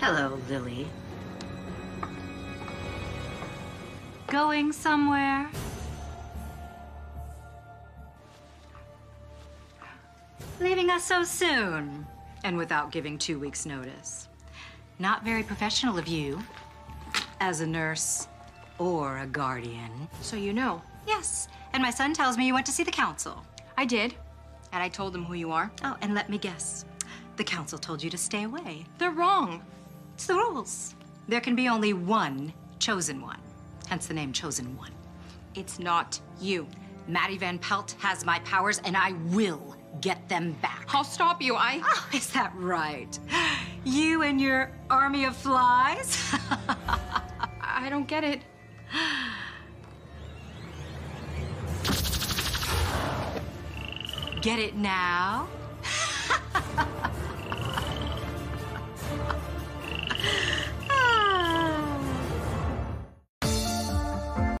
Hello, Lily. Going somewhere? Leaving us so soon, and without giving two weeks' notice. Not very professional of you, as a nurse or a guardian. So you know. Yes, and my son tells me you went to see the council. I did. And I told them who you are. Oh, and let me guess. The council told you to stay away. They're wrong. The rules. There can be only one chosen one, hence the name Chosen One. It's not you. Maddie Van Pelt has my powers, and I will get them back. I'll stop you. I. Oh, is that right? You and your army of flies? I don't get it. Get it now?